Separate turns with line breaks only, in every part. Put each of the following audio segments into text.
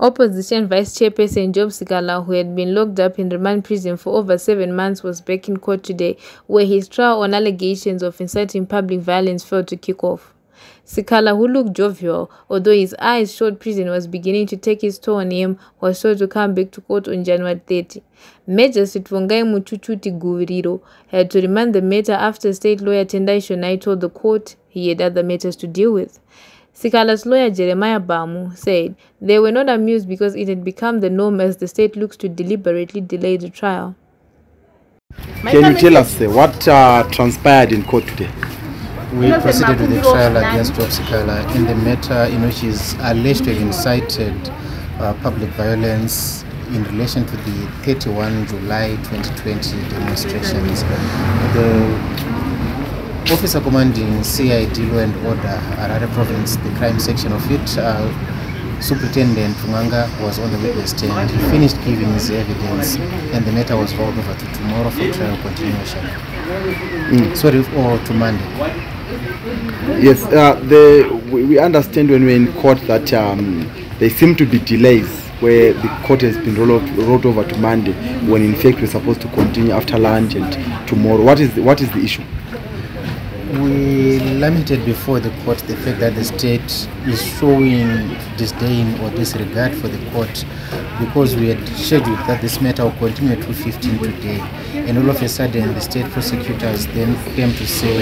Opposition Vice Chairperson Job Sikala, who had been locked up in remand prison for over seven months, was back in court today, where his trial on allegations of inciting public violence failed to kick off. Sikala, who looked jovial, although his eyes showed prison was beginning to take its toll on him, was told to come back to court on January 30. Magistrate Vongai Muchuchuti Guviro had to remand the matter after state lawyer Tendai Shonai told the court he had other matters to deal with. Sikhala's lawyer Jeremiah Bamu said they were not amused because it had become the norm as the state looks to deliberately delay the trial.
Can you tell us uh, what uh, transpired in court today?
We proceeded with the trial against Job Sikhala in the matter in which he is alleged to have incited uh, public violence in relation to the 31 July 2020 demonstrations. The Officer commanding CID Law and Order, Harare Province, the crime section of it, uh, Superintendent Tunganga was on the witness stand. He finished giving his evidence and the matter was rolled over to tomorrow for trial continuation. Mm. Sorry, or to Monday.
Yes, uh, the, we, we understand when we're in court that um, there seem to be delays where the court has been rolled, rolled over to Monday when in fact we're supposed to continue after lunch and tomorrow. What is the, what is the issue?
We lamented before the court the fact that the state is showing disdain or disregard for the court because we had scheduled that this matter will continue at 2.15 today. And all of a sudden the state prosecutors then came to say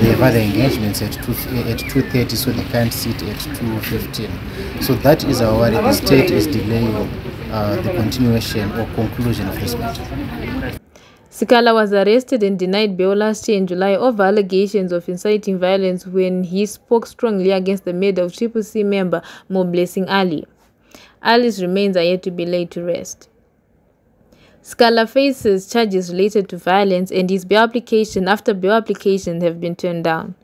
they have other engagements at 2 at 2.30 so they can't sit at 2.15 so that is our worry. The state is delaying uh, the continuation or conclusion of this matter
Sikhala was arrested and denied bail last year in July over allegations of inciting violence when he spoke strongly against the murder of Triple C member Moreblessing Ali. Ali's remains are yet to be laid to rest. Sikhala faces charges related to violence and his bail application after bail applications have been turned down.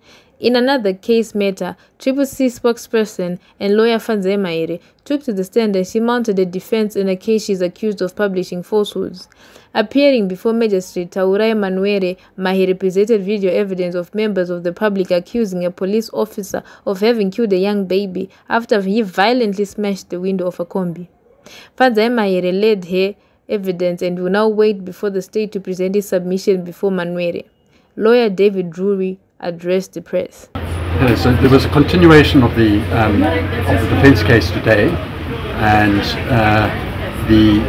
In another case matter, Triple C spokesperson and lawyer Fanze Maire took to the stand and she mounted a defense in a case she is accused of publishing falsehoods. Appearing before Magistrate Taurai Manuere, Mahi presented video evidence of members of the public accusing a police officer of having killed a young baby after he violently smashed the window of a combi. Fanze Maire led her evidence and will now wait before the state to present his submission before Manuere. Lawyer David Drury addressed the press.
Yeah, so there was a continuation of the um, of the defence case today, and uh, the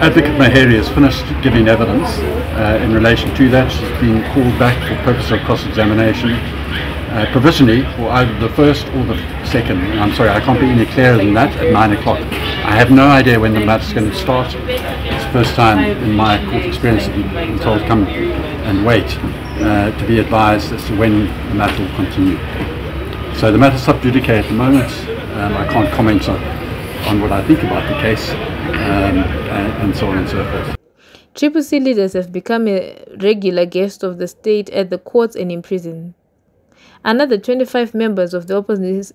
advocate Mahere has finished giving evidence uh, in relation to that. She's been called back for purpose of cross-examination. Uh, provisionally for either the first or the second. I'm sorry, I can't be any clearer than that at 9 o'clock. I have no idea when the match is going to start It's the first time in my court experience that I'm told to come and wait uh, to be advised as to when the matter will continue. So the matter is sub judice at the moment. Um, I can't comment on, on what I think about the case um, and, and so on and so forth.
Triple C leaders have become a regular guest of the state at the courts and in prison. Another 25 members of the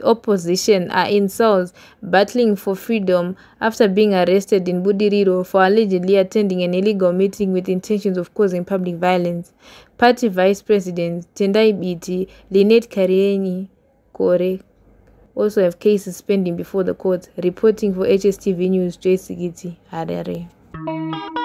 opposition are in cells battling for freedom after being arrested in Budiriro for allegedly attending an illegal meeting with intentions of causing public violence. Party Vice President Tendai Biti, Lynette Karieni Kore also have cases pending before the court. Reporting for HSTV News, Sigiti, Harare.